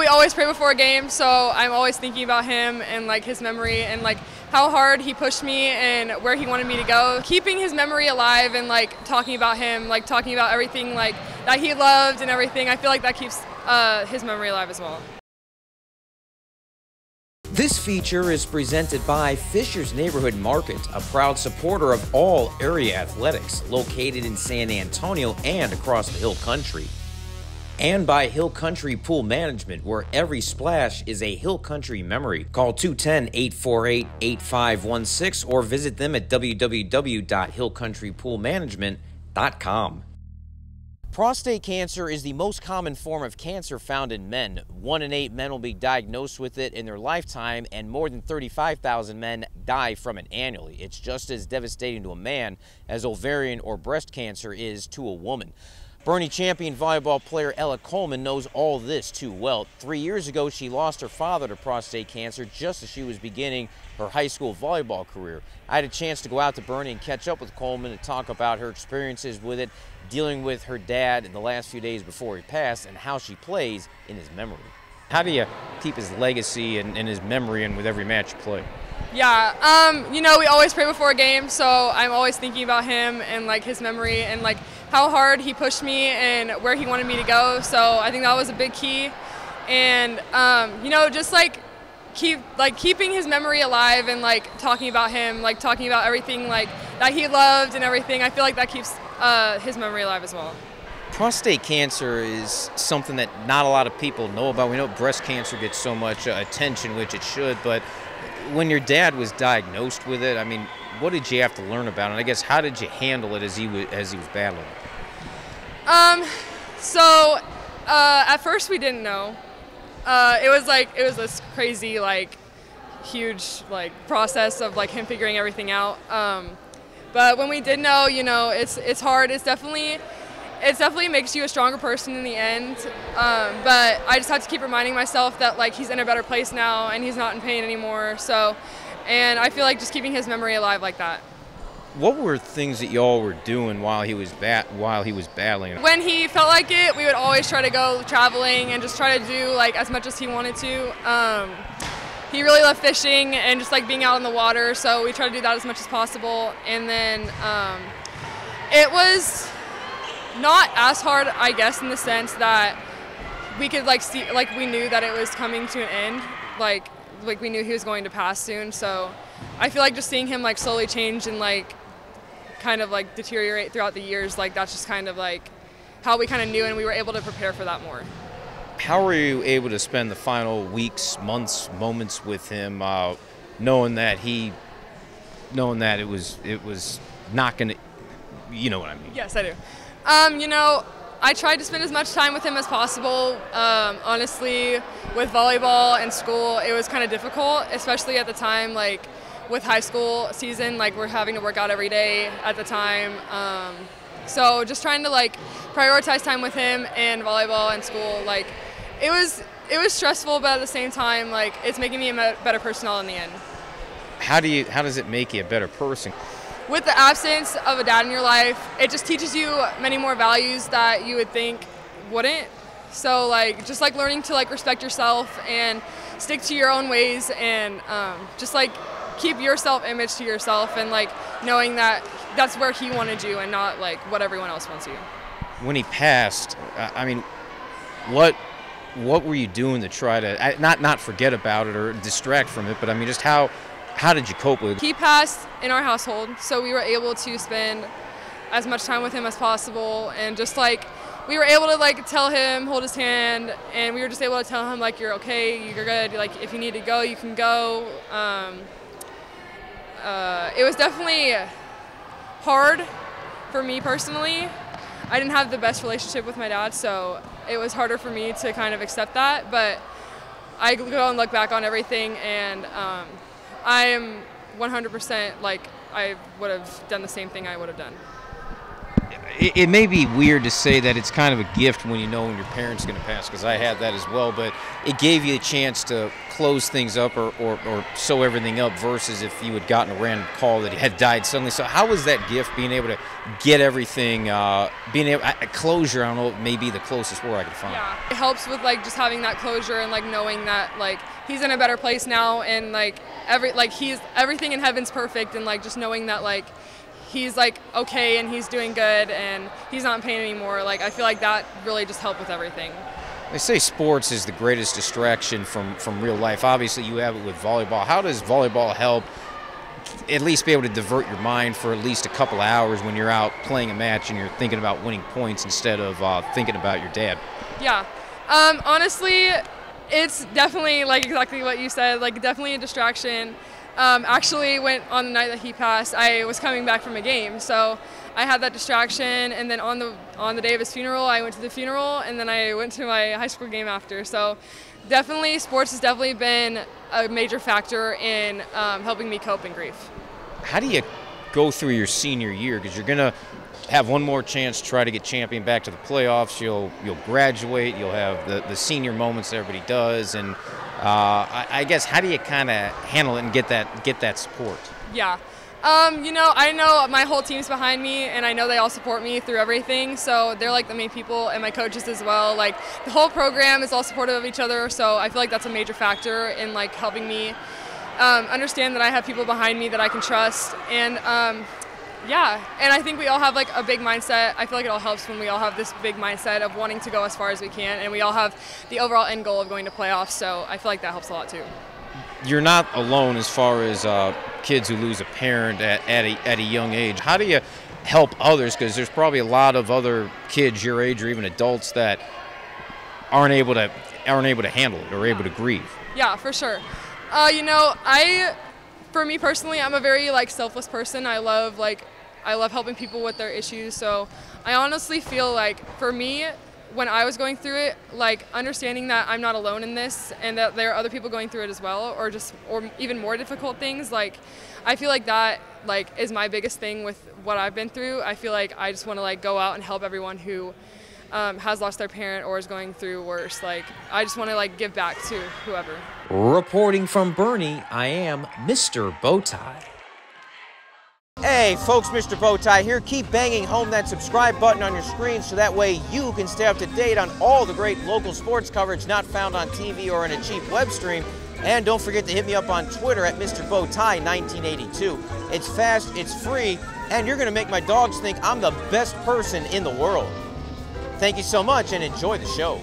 We always pray before a game, so I'm always thinking about him and like his memory and like how hard he pushed me and where he wanted me to go. Keeping his memory alive and like talking about him, like talking about everything like that he loved and everything. I feel like that keeps uh, his memory alive as well. This feature is presented by Fisher's Neighborhood Market, a proud supporter of all area athletics, located in San Antonio and across the Hill Country and by Hill Country Pool Management, where every splash is a Hill Country memory. Call 210 848 8516 or visit them at www.hillcountrypoolmanagement.com. Prostate cancer is the most common form of cancer found in men. One in eight men will be diagnosed with it in their lifetime, and more than 35,000 men die from it annually. It's just as devastating to a man as ovarian or breast cancer is to a woman. Boerne champion volleyball player Ella Coleman knows all this too well. Three years ago, she lost her father to prostate cancer just as she was beginning her high school volleyball career. I had a chance to go out to Boerne and catch up with Coleman and talk about her experiences with it, dealing with her dad in the last few days before he passed, and how she plays in his memory. How do you keep his legacy and, and his memory in with every match you play? Yeah, um, you know, we always pray before a game, so I'm always thinking about him and like his memory and like how hard he pushed me and where he wanted me to go. So I think that was a big key, and um, you know, just like keep like keeping his memory alive and like talking about him, like talking about everything like that he loved and everything. I feel like that keeps uh, his memory alive as well. Prostate cancer is something that not a lot of people know about. We know breast cancer gets so much uh, attention, which it should, but when your dad was diagnosed with it, I mean, what did you have to learn about it? And I guess how did you handle it as he was as he was battling? it? Um, so uh, at first we didn't know. Uh, it was like it was this crazy like huge like process of like him figuring everything out. Um, but when we did know, you know, it's it's hard. It's definitely it definitely makes you a stronger person in the end. Um, but I just have to keep reminding myself that like he's in a better place now and he's not in pain anymore. So, and I feel like just keeping his memory alive like that. What were things that y'all were doing while he was bat while he was battling? When he felt like it, we would always try to go traveling and just try to do like as much as he wanted to. Um, he really loved fishing and just like being out in the water, so we try to do that as much as possible. And then um, it was not as hard, I guess, in the sense that we could like see, like we knew that it was coming to an end, like like we knew he was going to pass soon. So I feel like just seeing him like slowly change and like kind of like deteriorate throughout the years, like that's just kind of like how we kind of knew, and we were able to prepare for that more. How were you able to spend the final weeks, months, moments with him, uh, knowing that he, knowing that it was it was not going to, you know what I mean? Yes, I do. Um, you know, I tried to spend as much time with him as possible. Um, honestly, with volleyball and school, it was kind of difficult, especially at the time, like with high school season, like we're having to work out every day at the time. Um, so just trying to like prioritize time with him and volleyball and school, like it was it was stressful, but at the same time, like it's making me a better person all in the end. How do you how does it make you a better person? With the absence of a dad in your life, it just teaches you many more values that you would think wouldn't. So like just like learning to like respect yourself and stick to your own ways and um, just like keep your self image to yourself and like knowing that that's where he wanted you and not like what everyone else wants you. When he passed, I mean, what what were you doing to try to not not forget about it or distract from it? But I mean, just how how did you cope with it? He passed in our household, so we were able to spend as much time with him as possible and just like we were able to like tell him, hold his hand, and we were just able to tell him like you're okay, you're good. Like if you need to go, you can go. Um, uh, it was definitely hard for me personally. I didn't have the best relationship with my dad, so it was harder for me to kind of accept that. But I go and look back on everything, and um, I am 100% like I would have done the same thing I would have done. It, it, may be weird to say that it's kind of a gift when you know when your parents are going to pass, because I had that as well, but it gave you a chance to close things up or, or, or, sew everything up versus if you had gotten a random call that he had died suddenly. So, how was that gift being able to get everything, uh, being able, uh, closure, I don't know, maybe the closest word I could find? Yeah, it helps with like just having that closure and like knowing that like he's in a better place now and like every, like he's, everything in heaven's perfect and like just knowing that like, he's like okay and he's doing good and he's not in pain anymore. Like I feel like that really just helped with everything. They say sports is the greatest distraction from, from real life. Obviously, you have it with volleyball. How does volleyball help at least be able to divert your mind for at least a couple hours when you're out playing a match and you're thinking about winning points instead of uh, thinking about your dad? Yeah. Um, honestly, it's definitely like exactly what you said, like definitely a distraction. Um, actually, went on the night that he passed. I was coming back from a game, so I had that distraction. And then on the on the day of his funeral, I went to the funeral, and then I went to my high school game after. So, definitely, sports has definitely been a major factor in um, helping me cope in grief. How do you go through your senior year? Because you're gonna have one more chance to try to get champion back to the playoffs. You'll you'll graduate. You'll have the, the senior moments that everybody does, and I, I, guess how do you kind of handle it and get that get that support? Yeah. Um, you know, I know my whole team's behind me, and I know they all support me through everything. So they're like the main people, and my coaches as well. Like the whole program is all supportive of each other. So I feel like that's a major factor in like helping me um, understand that I have people behind me that I can trust. And um, yeah, and I think we all have like a big mindset. I feel like it all helps when we all have this big mindset of wanting to go as far as we can, and we all have the overall end goal of going to playoffs. So I feel like that helps a lot too. You're not alone as far as uh, kids who lose a parent at, at, a, at a young age. How do you help others? Because there's probably a lot of other kids your age or even adults that aren't able to aren't able to handle it or able to grieve. Yeah, for sure. Uh, you know, I for me personally, I'm a very like selfless person. I love like I love helping people with their issues. So I honestly feel like for me, when I was going through it, like understanding that I'm not alone in this and that there are other people going through it as well, or just or even more difficult things, like I feel like that like is my biggest thing with what I've been through. I feel like I just want to like go out and help everyone who um, has lost their parent or is going through worse. Like I just want to like give back to whoever. Reporting from Boerne, I am Mr. Bowtie. Hey folks, Mr. Bowtie here. Keep banging home that subscribe button on your screen so that way you can stay up to date on all the great local sports coverage not found on TV or in a cheap web stream. And don't forget to hit me up on Twitter at Mr. Bowtie 1982 It's fast, it's free, and you're going to make my dogs think I'm the best person in the world. Thank you so much and enjoy the show.